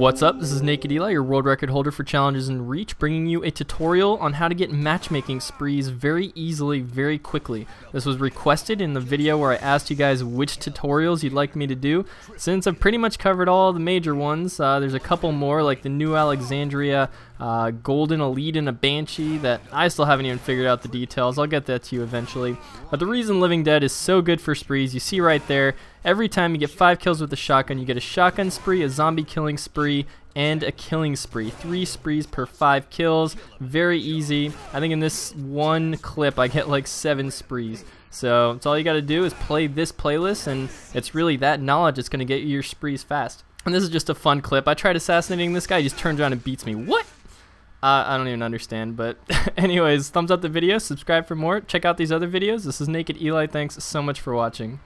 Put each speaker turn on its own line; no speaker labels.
What's up? This is Naked Eli, your world record holder for challenges in Reach, bringing you a tutorial on how to get matchmaking sprees very easily, very quickly. This was requested in the video where I asked you guys which tutorials you'd like me to do. Since I've pretty much covered all the major ones, uh, there's a couple more like the New Alexandria, uh, Golden Elite, and a Banshee that I still haven't even figured out the details. I'll get that to you eventually. But the reason Living Dead is so good for sprees, you see right there, every time you get 5 kills with a shotgun, you get a shotgun spree, a zombie killing spree, spree and a killing spree. Three sprees per five kills. Very easy. I think in this one clip I get like seven sprees. So it's all you got to do is play this playlist and it's really that knowledge that's going to get you your sprees fast. And this is just a fun clip. I tried assassinating this guy, he just turns around and beats me. What? Uh, I don't even understand, but anyways, thumbs up the video, subscribe for more, check out these other videos. This is Naked Eli, thanks so much for watching.